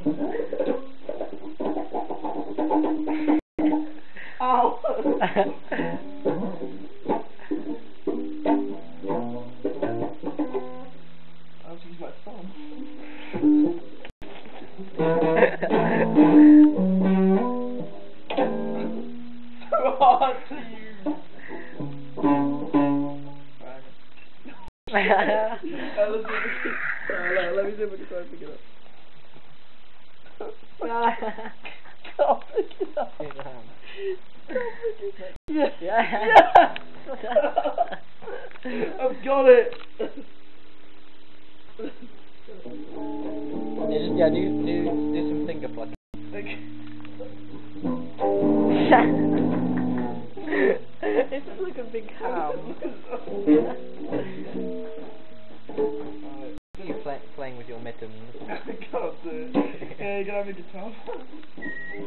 Ow! I'll use my phone. oh, right. let, me see, uh, let, let me see if I can try to pick it up. Can't pick it up. Use your. Yes. Yeah. Yes. I've got it. Yeah, just, yeah, do, do, do some finger plucking. Okay. it's just like a big ham. you play, playing with your mittens. I can't do it. Yeah, you can have a guitar.